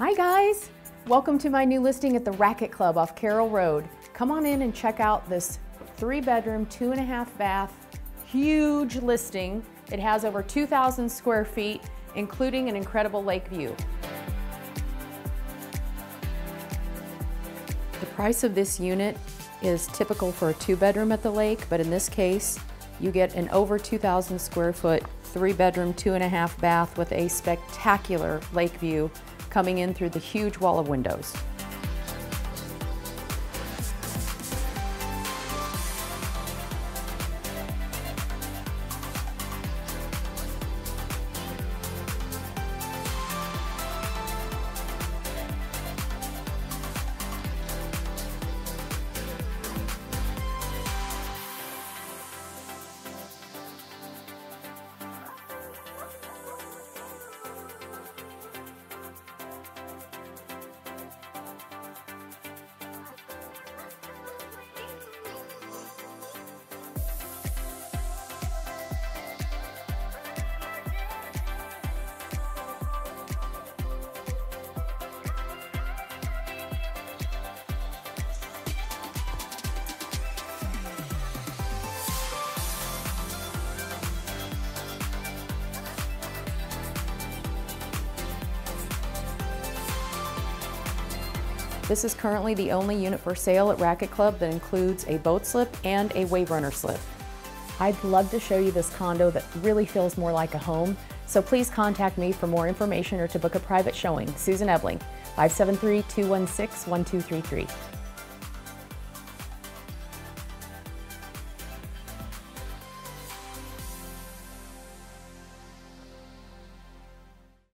Hi guys! Welcome to my new listing at the Racquet Club off Carroll Road. Come on in and check out this three bedroom, two and a half bath, huge listing. It has over 2,000 square feet, including an incredible lake view. The price of this unit is typical for a two bedroom at the lake, but in this case, you get an over 2,000 square foot, three bedroom, two and a half bath with a spectacular lake view coming in through the huge wall of windows. This is currently the only unit for sale at Racquet Club that includes a boat slip and a wave runner slip. I'd love to show you this condo that really feels more like a home, so please contact me for more information or to book a private showing. Susan Ebling, 573-216-1233.